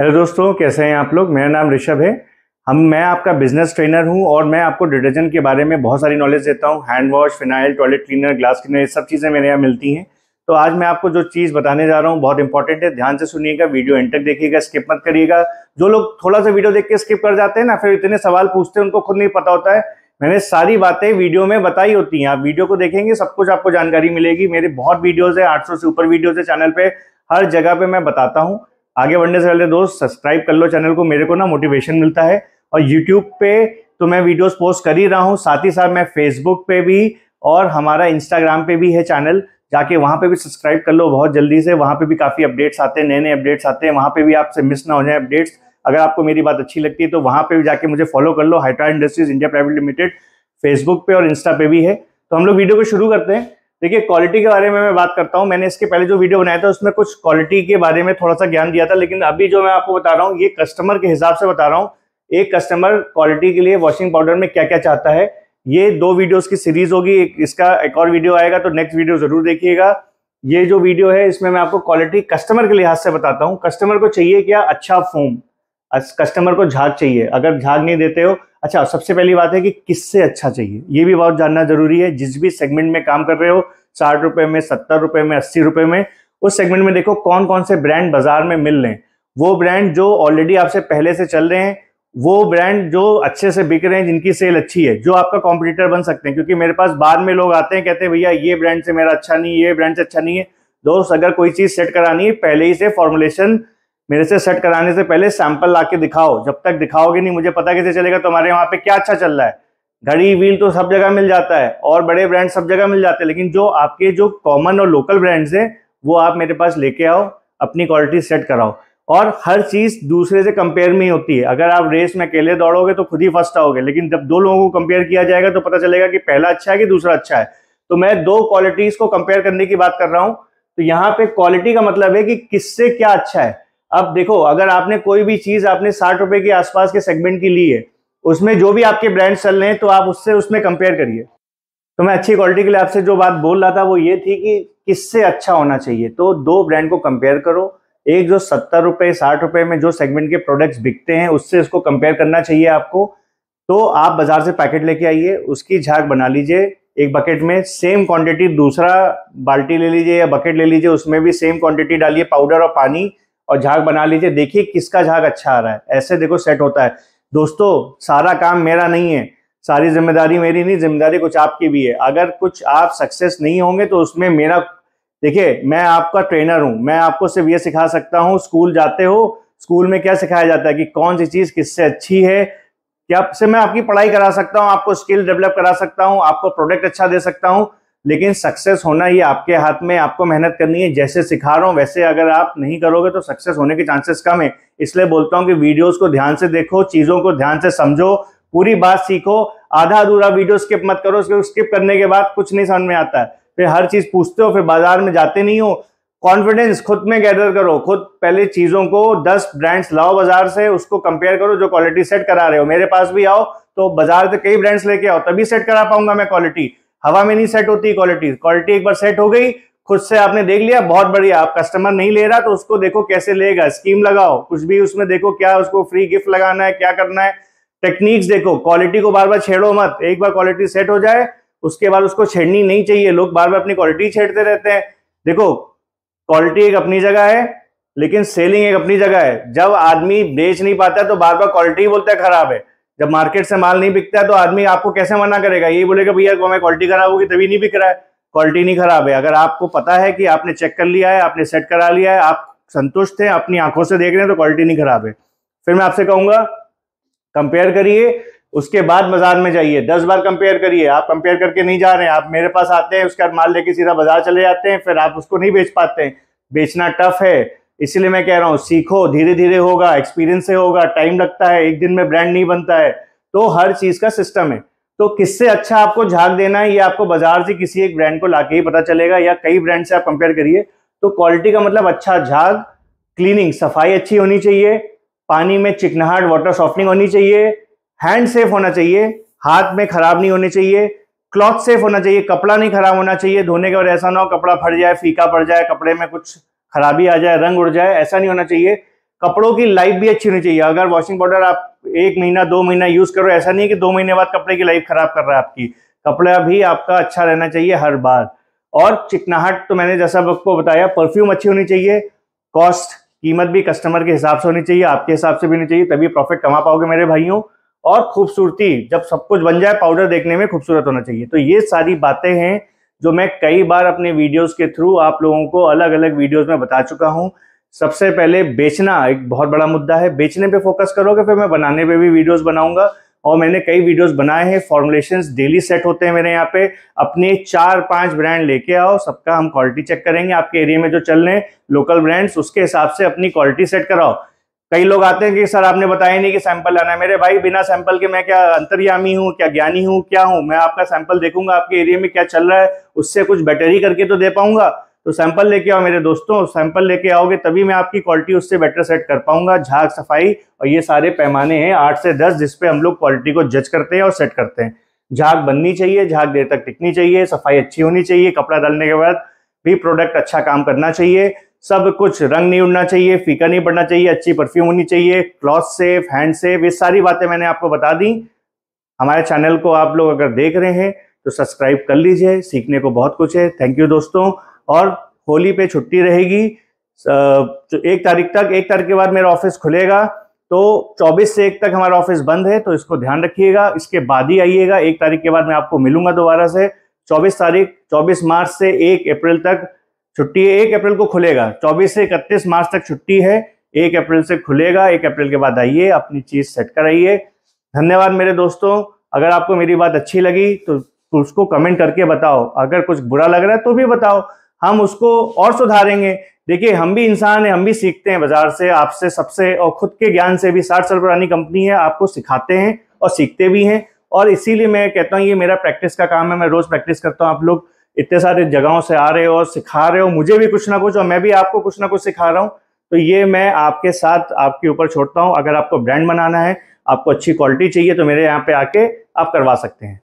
Hello दोस्तों, कैसे हैं आप लोग? मेरा नाम ऋषभ है। हम, मैं आपका बिज़नेस ट्रेनर हूँ और मैं आपको डिटर्जेंट के बारे में बहुत सारी नॉलेज देता हूँ। Hand wash phenyl toilet cleaner glass cleaner ये सब चीज़ें मेरे यहाँ मिलती हैं। तो आज मैं आपको जो चीज़ बताने जा रहा हूँ, बहुत इंपॉर्टेंट है। ध्यान से सुनिएगा वीडियो एंड तक देखिएगा स्किप मत करिएगा। जो लोग थोड़ा सा वीडियो देख के स्किप कर जाते हैं ना, फिर इतने सवाल पूछते हैं, उनको खुद नहीं पता होता है। मैंने सारी बातें वीडियो में बताई होती हैं। आप वीडियो को देखेंगे, सब कुछ आपको जानकारी मिलेगी। मेरे बहुत वीडियोज़ है 800 से ऊपर वीडियोज़ है चैनल पर हर जगह पे मैं बताता हूँ। आगे बढ़ने से पहले दोस्त सब्सक्राइब कर लो चैनल को, मेरे को ना मोटिवेशन मिलता है। और यूट्यूब पे तो मैं वीडियोस पोस्ट कर ही रहा हूँ, साथ ही साथ मैं फेसबुक पे भी और हमारा इंस्टाग्राम पे भी है चैनल जाके वहाँ पे भी सब्सक्राइब कर लो, बहुत जल्दी से। वहाँ पे भी काफ़ी अपडेट्स आते हैं नए नए अपडेट्स आते हैं। वहाँ पे भी आपसे मिस ना हो जाए अपडेट्स अगर आपको मेरी बात अच्छी लगती है तो वहाँ पे भी जाके मुझे फॉलो कर लो। Hydra industries India private limited Facebook पे और इंस्टा पे भी है। तो हम लोग वीडियो को शुरू करते हैं। देखिए क्वालिटी के बारे में मैं बात करता हूँ। मैंने इसके पहले जो वीडियो बनाया था, उसमें कुछ क्वालिटी के बारे में थोड़ा सा ज्ञान दिया था, लेकिन अभी जो मैं आपको बता रहा हूँ, ये कस्टमर के हिसाब से बता रहा हूँ, एक कस्टमर क्वालिटी के लिए वॉशिंग पाउडर में क्या क्या चाहता है। ये दो वीडियोस की सीरीज़ होगी, एक इसका एक और वीडियो आएगा तो नेक्स्ट वीडियो ज़रूर देखिएगा। ये जो वीडियो है, इसमें मैं आपको क्वालिटी कस्टमर के लिहाज से बताता हूँ। कस्टमर को चाहिए क्या? अच्छा फोम कस्टमर को झाग चाहिए। अगर झाग नहीं देते हो अच्छा सबसे पहली बात है कि किससे अच्छा चाहिए? ये भी बहुत जानना ज़रूरी है। जिस भी सेगमेंट में काम कर रहे हो, साठ रुपए में, सत्तर रुपए में, अस्सी रुपए में, उस सेगमेंट में देखो कौन कौन से ब्रांड बाज़ार में मिल रहे हैं। वो ब्रांड जो ऑलरेडी आपसे पहले से चल रहे हैं, वो ब्रांड जो अच्छे से बिक रहे हैं, जिनकी सेल अच्छी है, जो आपका कॉम्पिटिटर बन सकते हैं। क्योंकि मेरे पास बाद में लोग आते हैं, कहते हैं, भैया, ये ब्रांड से मेरा अच्छा नहीं ये ब्रांड से अच्छा नहीं है। दोस्त, अगर कोई चीज़ सेट करानी है, पहले ही से फॉर्मुलेशन मेरे से सेट कराने से पहले सैंपल ला के दिखाओ। जब तक दिखाओगे नहीं, मुझे पता कैसे चलेगा तुम्हारे वहाँ पे क्या अच्छा चल रहा है। घड़ी व्हील तो सब जगह मिल जाता है और बड़े ब्रांड सब जगह मिल जाते हैं, लेकिन जो आपके जो कॉमन और लोकल ब्रांड्स हैं, वो आप मेरे पास लेके आओ, अपनी क्वालिटी सेट कराओ। और हर चीज़ दूसरे से कंपेयर में ही होती है। अगर आप रेस में अकेले दौड़ोगे तो खुद ही फ़र्स्ट आओगे, लेकिन जब दो लोगों को कंपेयर किया जाएगा तो पता चलेगा कि पहला अच्छा है कि दूसरा अच्छा है। तो मैं दो क्वालिटीज को कंपेयर करने की बात कर रहा हूँ। तो यहाँ पे क्वालिटी का मतलब है कि किससे क्या अच्छा है। अब देखो, अगर आपने कोई भी चीज़ आपने साठ रुपए के आसपास के सेगमेंट की ली है, उसमें जो भी आपके ब्रांड चल रहे हैं तो आप उससे उसमें कंपेयर करिए। तो मैं अच्छी क्वालिटी के लिए आपसे जो बात बोल रहा था, वो ये थी कि किससे अच्छा होना चाहिए। तो दो ब्रांड को कंपेयर करो। एक जो सत्तर रुपए, साठ रुपए में जो सेगमेंट के प्रोडक्ट्स बिकते हैं, उससे उसको कंपेयर करना चाहिए आपको। तो आप बाज़ार से पैकेट लेके आइए, उसकी झाग बना लीजिए। एक बकेट में सेम क्वांटिटी दूसरा बाल्टी ले लीजिए या बकेट ले लीजिए, उसमें भी सेम क्वांटिटी डालिए पाउडर और पानी। और झाग बना लीजिए, देखिए किसका झाग अच्छा आ रहा है। ऐसे देखो सेट होता है। दोस्तों, सारा काम मेरा नहीं है। सारी ज़िम्मेदारी मेरी नहीं, ज़िम्मेदारी कुछ आपकी भी है। अगर कुछ आप सक्सेस नहीं होंगे तो उसमें मेरा, देखिए, मैं आपका ट्रेनर हूँ। मैं आपको सिर्फ़ ये सिखा सकता हूँ स्कूल जाते हो स्कूल में क्या सिखाया जाता है कि कौन सी चीज़ किससे अच्छी है, क्या से मैं आपकी पढ़ाई करा सकता हूँ, आपको स्किल डेवलप करा सकता हूँ, आपको प्रोडक्ट अच्छा दे सकता हूँ। लेकिन सक्सेस होना ये आपके हाथ में, आपको मेहनत करनी है, जैसे सिखा रहा हूँ, वैसे अगर आप नहीं करोगे तो सक्सेस होने के चांसेस कम है। इसलिए बोलता हूँ कि वीडियोस को ध्यान से देखो, चीज़ों को ध्यान से समझो, पूरी बात सीखो, आधा अधूरा वीडियो स्किप मत करो स्किप करने के बाद कुछ नहीं समझ में आता है। फिर हर चीज़ पूछते हो, फिर बाज़ार में जाते नहीं हो। कॉन्फिडेंस खुद में गैदर करो, खुद पहले चीज़ों को 10 ब्रांड्स लाओ बाज़ार से, उसको कंपेयर करो जो क्वालिटी सेट करा रहे हो। मेरे पास भी आओ तो बाज़ार से कई ब्रांड्स लेके आओ, तभी सेट करा पाऊँगा मैं क्वालिटी हवा में नहीं सेट होती क्वालिटी क्वालिटी एक बार सेट हो गई, खुद से आपने देख लिया, बहुत बढ़िया। आप कस्टमर नहीं ले रहा तो उसको देखो कैसे लेगा। स्कीम लगाओ, कुछ भी उसमें देखो क्या उसको फ्री गिफ्ट लगाना है, क्या करना है। टेक्निक्स देखो क्वालिटी को बार बार छेड़ो मत। एक बार क्वालिटी सेट हो जाए, उसके बाद उसको छेड़नी नहीं चाहिए। लोग बार बार अपनी क्वालिटी छेड़ते रहते हैं। देखो क्वालिटी एक अपनी जगह है, लेकिन सेलिंग एक अपनी जगह है। जब आदमी बेच नहीं पाता तो बार बार क्वालिटी बोलता है खराब है। जब मार्केट से माल नहीं बिकता है तो आदमी आपको कैसे मना करेगा? ये बोलेगा, भैया मैं क्वालिटी खराब होगी, तभी नहीं बिक रहा है। क्वालिटी नहीं खराब है। अगर आपको पता है कि आपने चेक कर लिया है, आपने सेट करा लिया है, आप संतुष्ट हैं, अपनी आँखों से देख रहे हैं तो क्वालिटी नहीं खराब है। फिर मैं आपसे कहूँगा कंपेयर करिए, उसके बाद बाज़ार में जाइए। दस बार कंपेयर करिए। आप कंपेयर करके नहीं जा रहे हैं। आप मेरे पास आते हैं, उसके बाद माल लेके सीधा बाज़ार चले जाते हैं, फिर आप उसको नहीं बेच पाते हैं। बेचना टफ है। इसीलिए मैं कह रहा हूँ, सीखो धीरे धीरे होगा एक्सपीरियंस से होगा टाइम लगता है, एक दिन में ब्रांड नहीं बनता है तो हर चीज़ का सिस्टम है। तो किससे अच्छा आपको झाग देना है, ये आपको बाज़ार से किसी एक ब्रांड को लाके ही पता चलेगा, या कई ब्रांड से आप कंपेयर करिए तो क्वालिटी का मतलब अच्छा झाग क्लीनिंग सफ़ाई अच्छी होनी चाहिए, पानी में चिकनाहट वाटर सॉफ्टनिंग होनी चाहिए हैंड सेफ़ होना चाहिए, हाथ में खराब नहीं होने चाहिए क्लॉथ सेफ़ होना चाहिए, कपड़ा नहीं खराब होना चाहिए, धोने के बाद ऐसा ना हो कपड़ा फट जाए, फीका पड़ जाए, कपड़े में कुछ खराबी आ जाए, रंग उड़ जाए, ऐसा नहीं होना चाहिए। कपड़ों की लाइफ भी अच्छी होनी चाहिए। अगर वॉशिंग पाउडर आप एक महीना, दो महीना यूज़ करो, ऐसा नहीं है कि दो महीने बाद कपड़े की लाइफ खराब कर रहा है आपकी। कपड़ा भी आपका अच्छा रहना चाहिए हर बार। और चिकनाहट तो मैंने जैसा आपको बताया परफ्यूम अच्छी होनी चाहिए। कॉस्ट कीमत भी कस्टमर के हिसाब से होनी चाहिए, आपके हिसाब से भी होनी चाहिए, तभी प्रॉफिट कमा पाओगे मेरे भाइयों। और खूबसूरती, जब सब कुछ बन जाए पाउडर देखने में खूबसूरत होना चाहिए। तो ये सारी बातें हैं। जो मैं कई बार अपने वीडियोस के थ्रू आप लोगों को अलग अलग वीडियोस में बता चुका हूँ। सबसे पहले बेचना एक बहुत बड़ा मुद्दा है। बेचने पे फोकस करोगे, फिर मैं बनाने पे भी वीडियोस बनाऊँगा। और मैंने कई वीडियोस बनाए हैं। फॉर्मुलेशंस डेली सेट होते हैं मेरे यहाँ पे। अपने चार पाँच ब्रांड लेके आओ। सबका हम क्वालिटी चेक करेंगे। आपके एरिया में जो चल रहे हैं लोकल ब्रांड्स उसके हिसाब से अपनी क्वालिटी सेट कराओ। कई लोग आते हैं कि सर आपने बताया नहीं कि सैंपल लाना है। मेरे भाई, बिना सैंपल के मैं क्या अंतर्यामी हूँ, क्या ज्ञानी हूँ, क्या हूँ? मैं आपका सैंपल देखूँगा, आपके एरिया में क्या चल रहा है, उससे कुछ बेटर ही करके तो दे पाऊँगा। तो सैंपल लेके आओ मेरे दोस्तों, सैंपल लेके आओगे तभी मैं आपकी क्वालिटी उससे बेटर सेट कर पाऊँगा, झाग सफ़ाई और ये सारे पैमाने हैं आठ से दस जिसपे हम लोग क्वालिटी को जज करते हैं और सेट करते हैं। झाग बननी चाहिए, झाग देर तक टिकनी चाहिए, सफ़ाई अच्छी होनी चाहिए, कपड़ा डालने के बाद भी प्रोडक्ट अच्छा काम करना चाहिए। सब कुछ रंग नहीं उड़ना चाहिए फीका नहीं पड़ना चाहिए, अच्छी परफ्यूम होनी चाहिए क्लॉथ सेफ़ हैंड सेफ़ ये सारी बातें मैंने आपको बता दी। हमारे चैनल को आप लोग अगर देख रहे हैं तो सब्सक्राइब कर लीजिए, सीखने को बहुत कुछ है। थैंक यू दोस्तों, और होली पे छुट्टी रहेगी तो एक तारीख तक, एक तारीख के बाद मेरा ऑफ़िस खुलेगा तो 24 से एक तक हमारा ऑफ़िस बंद है तो इसको ध्यान रखिएगा। इसके बाद ही आइएगा, एक तारीख के बाद मैं आपको मिलूँगा दोबारा से। 24 तारीख 24 मार्च से 1 अप्रैल तक छुट्टी एक अप्रैल को खुलेगा। 24 से इकतीस मार्च तक छुट्टी है, एक अप्रैल से खुलेगा, एक अप्रैल के बाद आइए, अपनी चीज़ सेट कराइए। धन्यवाद मेरे दोस्तों। अगर आपको मेरी बात अच्छी लगी तो उसको कमेंट करके बताओ। अगर कुछ बुरा लग रहा है तो भी बताओ। हम उसको और सुधारेंगे। देखिए, हम भी इंसान हैं, हम भी सीखते हैं बाज़ार से, आपसे सबसे और खुद के ज्ञान से भी। साठ साल पुरानी कंपनी है, आपको सिखाते हैं और सीखते भी हैं। और इसीलिए मैं कहता हूँ, ये मेरा प्रैक्टिस का काम है, मैं रोज प्रैक्टिस करता हूँ आप लोग। इतने सारे जगहों से आ रहे हो और सिखा रहे हो, मुझे भी कुछ ना कुछ और मैं भी आपको कुछ ना कुछ सिखा रहा हूँ। तो ये मैं आपके साथ आपके ऊपर छोड़ता हूँ। अगर आपको ब्रांड बनाना है, आपको अच्छी क्वालिटी चाहिए तो मेरे यहाँ पे आके आप करवा सकते हैं।